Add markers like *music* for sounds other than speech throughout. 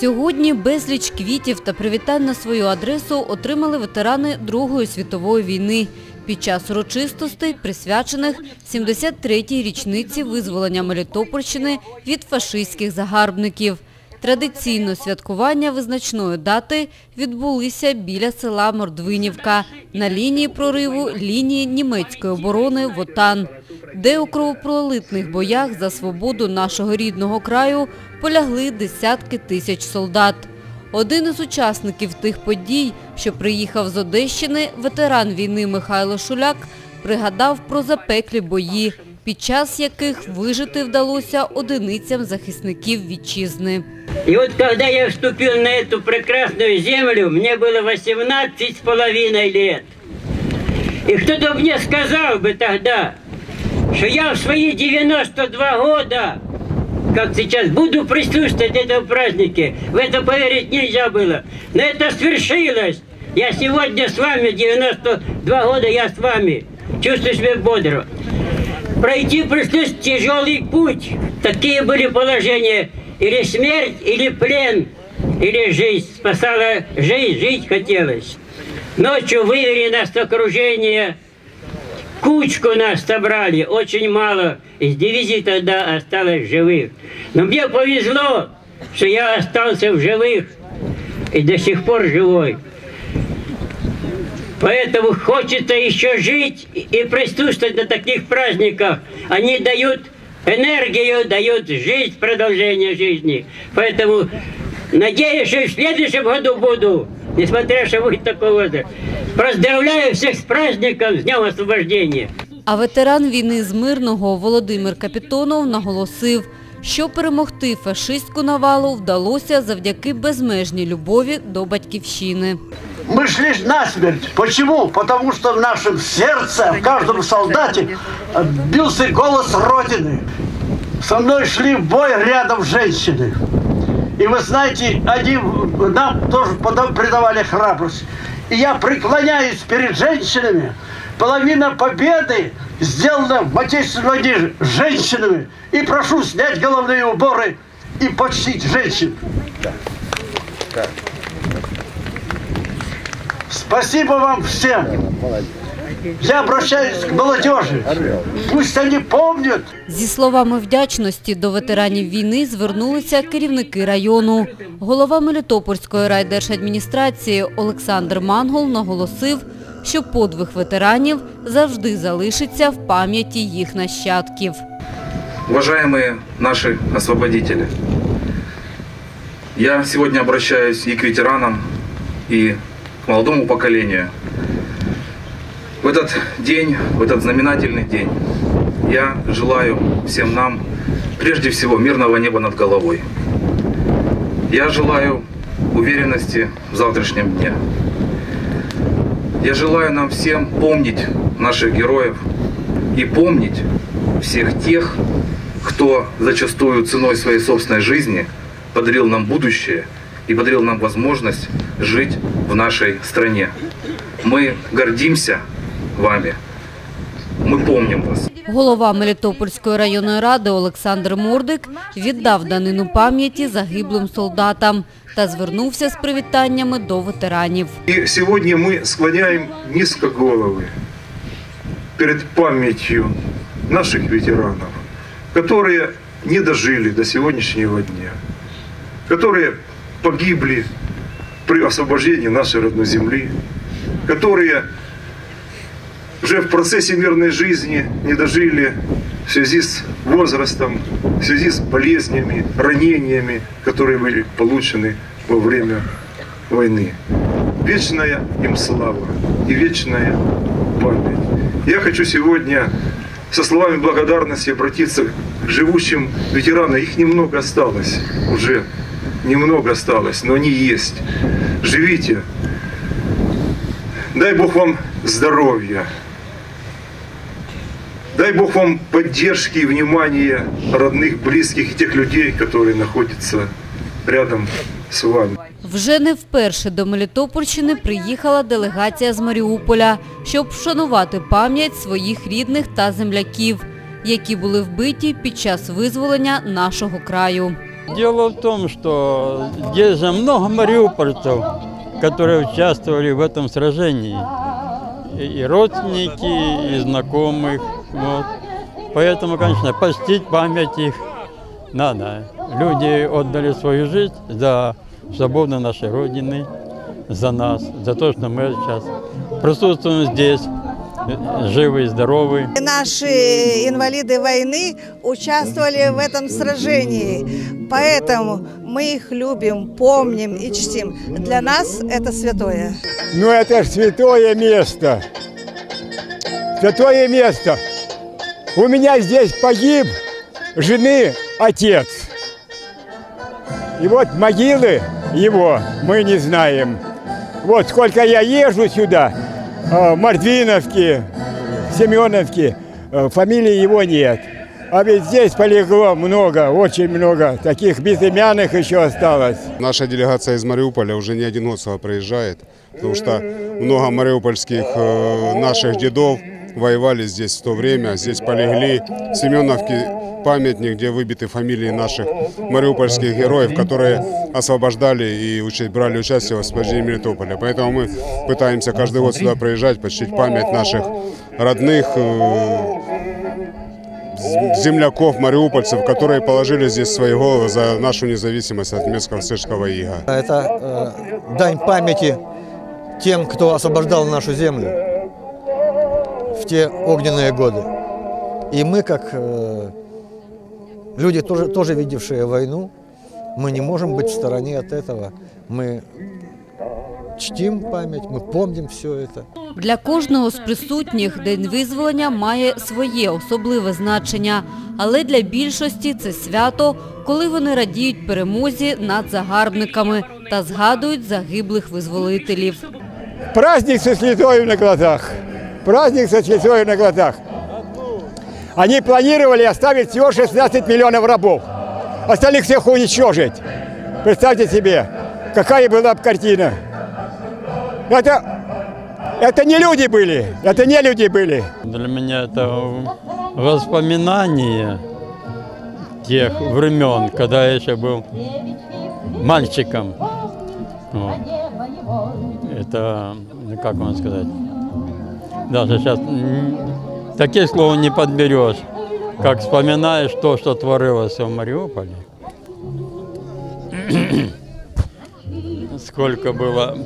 Сьогодні безліч квітів та привітань на свою адресу отримали ветерани Другої світової війни під час урочистостей, присвячених 73-й річниці визволення Мелітопольщини від фашистських загарбників. Традиційно святкування визначної дати відбулися біля села Мордвинівка на лінії прориву лінії німецької оборони Вотан, де у кровопролитних боях за свободу нашого рідного краю полягли десятки тисяч солдат. Один із учасників тих подій, що приїхав з Одещини, ветеран війни Михайло Шуляк, пригадав про запеклі бої, під час яких вижити вдалося одиницям захисників вітчизни. И вот когда я вступил на эту прекрасную землю, мне было 18 с половиной лет. И кто-то мне сказал бы тогда, что я в свои 92 года, как сейчас, буду присутствовать этому празднике. В это поверить нельзя было. Но это свершилось. Я сегодня с вами, 92 года я с вами. Чувствую себя бодро. Пройти пришлось тяжелый путь. Такие были положения. Или смерть, или плен, или жизнь. Спасала жизнь, жить хотелось. Ночью вывели нас с окружения. Кучку нас собрали, очень мало. Из дивизии тогда осталось живых. Но мне повезло, что я остался в живых и до сих пор живой. Поэтому хочется еще жить и присутствовать на таких праздниках. Они дают энергию, дают жизнь, продолжение жизни. Поэтому надеюсь, что и в следующем году буду, несмотря что вы такого возраста. Поздравляю всех с праздником, с Днем Освобождения. А ветеран війни з Мирного Володимир Капітонов наголосив, що перемогти фашистську навалу вдалося завдяки безмежній любові до батьківщини. Мы шли насмерть. Почему? Потому что в нашем сердце, в каждом солдате бился голос Родины. Со мной шли в бой рядом женщины. И вы знаете, они нам тоже пода- придавали храбрость. И я преклоняюсь перед женщинами. Половина победы сделана в Отечественной войне женщинами. И прошу снять головные уборы и почтить женщин. Спасибо вам всем. Я обращаюсь к молодежи. Пусть они помнят, Зі словами вдячності до ветеранів війни звернулися керівники району. Голова Мелітопольської райдержадміністрації Олександр Мангол наголосив, що подвиг ветеранів завжди залишиться в пам'яті їх нащадків. Уважаемые наши освободители, я сегодня обращаюсь и к ветеранам, и молодому поколению. В этот день, в этот знаменательный день, я желаю всем нам, прежде всего, мирного неба над головой. Я желаю уверенности в завтрашнем дне. Я желаю нам всем помнить наших героев и помнить всех тех, кто зачастую ценой своей собственной жизни подарил нам будущее и подарил нам возможность жить в нашей стране. Мы гордимся вами. Мы помним вас. Голова Мелітопольської районної ради Олександр Мордик віддав данину пам'яті загиблим солдатам та звернувся з привітаннями до ветеранів. И сегодня мы склоняем низко головы перед памятью наших ветеранов, которые не дожили до сегодняшнего дня, которые погибли при освобождении нашей родной земли, которые уже в процессе мирной жизни не дожили в связи с возрастом, в связи с болезнями, ранениями, которые были получены во время войны. Вечная им слава и вечная память. Я хочу сегодня со словами благодарности обратиться к живущим ветеранам. Их немного осталось уже, немного осталось, но они есть. Живите. Дай Бог вам здоровья. Дай Бог вам поддержки и внимания родных, близких и тех людей, которые находятся рядом с вами. Вже не вперше до Мелітопольщини приїхала делегація з Маріуполя, щоб вшанувати пам'ять своїх рідних та земляків, які були вбиті під час визволення нашого краю. Дело в том, что здесь же много мариупольцев, которые участвовали в этом сражении. И родственники, и знакомых. Вот. Поэтому, конечно, почтить память их надо. Люди отдали свою жизнь за свободу нашей Родины, за нас, за то, что мы сейчас присутствуем здесь, э, живы и здоровы. Наши инвалиды войны участвовали в этом сражении, поэтому мы их любим, помним и чтим. Для нас это святое. Ну это ж святое место. Святое место. У меня здесь погиб жены отец. И вот могилы его мы не знаем. Вот сколько я езжу сюда, э, Мордвиновки, Семеновки, э, фамилии его нет. А ведь здесь полегло много, очень много. Таких безымянных еще осталось. Наша делегация из Мариуполя уже не один год сюда приезжает, потому что много мариупольских э, наших дедов воевали здесь в то время, здесь полегли. В памятник, где выбиты фамилии наших мариупольских героев, которые освобождали и брали участие в освобождении Мелитополя. Поэтому мы пытаемся каждый год сюда приезжать, почтить память наших родных, э, земляков, мариупольцев, которые положили здесь свои головы за нашу независимость от немецкого фашистского ига. Это э, дань памяти тем, кто освобождал нашу землю в те огненные годы. И мы, как э, люди, тоже, тоже видевшие войну, мы не можем быть в стороне от этого. Мы чтим память, мы помним все это. Для кожного з присутніх День визволення має своє особливе значення, але для більшості це свято, коли вони радіють перемозі над загарбниками та згадують загиблих визволителів. Праздник со слезой на глазах. Праздник со слезой на глазах. Они планировали оставить всего 16 миллионов рабов. Остальных всех уничтожить. Представьте себе, какая была бы картина. Это, это не люди были. Это не люди были. Для меня это воспоминание тех времен, когда я еще был мальчиком. Вот. Это, ну, как вам сказать, даже сейчас м, таких слов не подберешь, как вспоминаешь то, что творилось в Мариуполе. *clears throat* Сколько было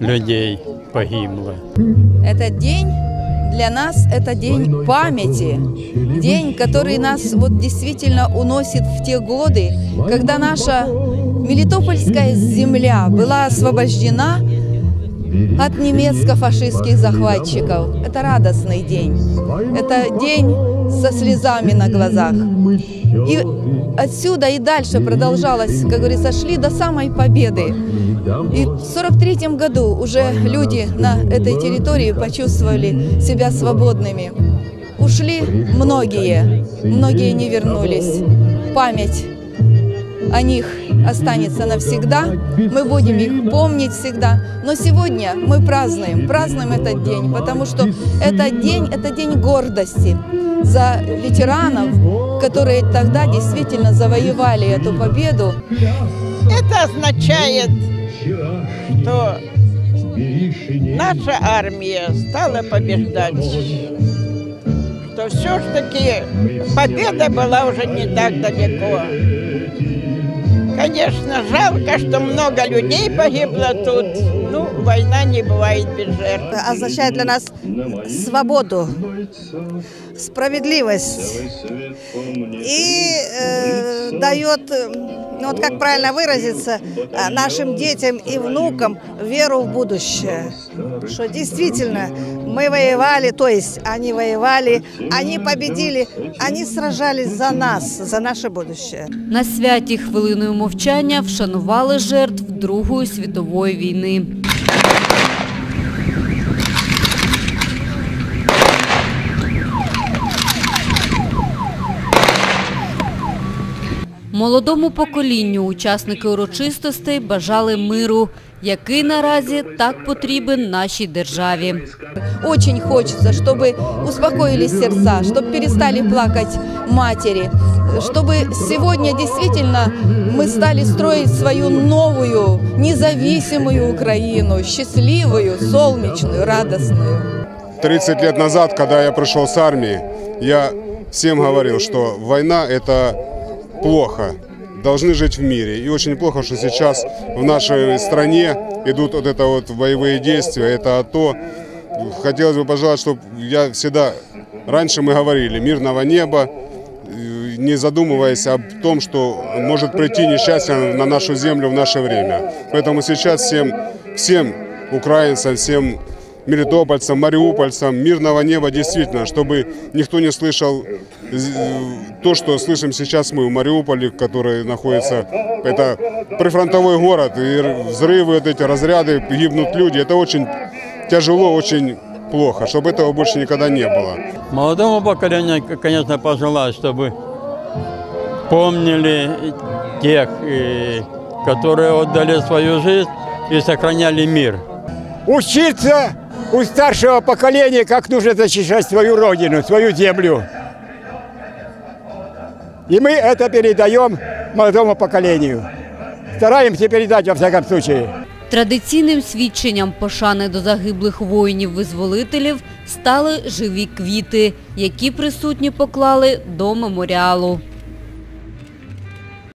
людей погибло. Этот день для нас это день памяти, день, который нас вот действительно уносит в те годы, когда наша Мелитопольская земля была освобождена от немецко-фашистских захватчиков. Это радостный день. Это день со слезами на глазах. И отсюда и дальше продолжалось, как говорится, шли до самой победы. И в 43 году уже люди на этой территории почувствовали себя свободными. Ушли многие, многие не вернулись. Память о них останется навсегда. Мы будем их помнить всегда. Но сегодня мы празднуем, празднуем этот день, потому что этот день – это день гордости за ветеранов, которые тогда действительно завоевали эту победу. Это означает, что наша армия стала побеждать. Что все-таки победа была уже не так далеко. Конечно, жалко, что много людей погибло тут. Ну, война не бывает без жертв. Означает для нас свободу, справедливость и э, дает, э, ну вот как правильно выразиться, э, нашим детям и внукам веру в будущее. Что действительно мы воевали, то есть они воевали, они победили, они сражались за нас, за наше будущее. На святі хвилиною мовчання вшанували жертв Другої світової війни. Молодому поколінню учасники урочистостей бажали миру, який наразі так потрібен нашій державі. Очень хочется, чтобы успокоились сердца, чтобы перестали плакать матери, чтобы сегодня действительно мы стали строить свою новую, независимую Украину, счастливую, солнечную, радостную. 30 лет назад, когда я пришел с армии, я всем говорил, что война – это плохо. Должны жить в мире. И очень плохо, что сейчас в нашей стране идут вот это вот боевые действия. Это то, хотелось бы пожелать, чтобы я всегда... Раньше мы говорили «мирного неба», э, не задумываясь об том, что может прийти несчастье на нашу землю в наше время. Поэтому сейчас всем, всем украинцам, всем мелитопольцам, мариупольцам мирного неба действительно, чтобы никто не слышал э, то, что слышим сейчас мы в Мариуполе, который находится, это прифронтовой город, и взрывы, вот эти разряды, гибнут люди, это очень тяжело, очень плохо, чтобы этого больше никогда не было. Молодому поколению, конечно, пожелаю, чтобы помнили тех, э, которые отдали свою жизнь и сохраняли мир. Учиться у старшего поколения, как нужно защищать свою родину, свою землю. И мы это передаем молодому поколению. Стараемся передать во всяком случае. Традиційним свідченням пошани до загиблих воїнів-визволителів стали живі квіти, які присутні поклали до меморіалу.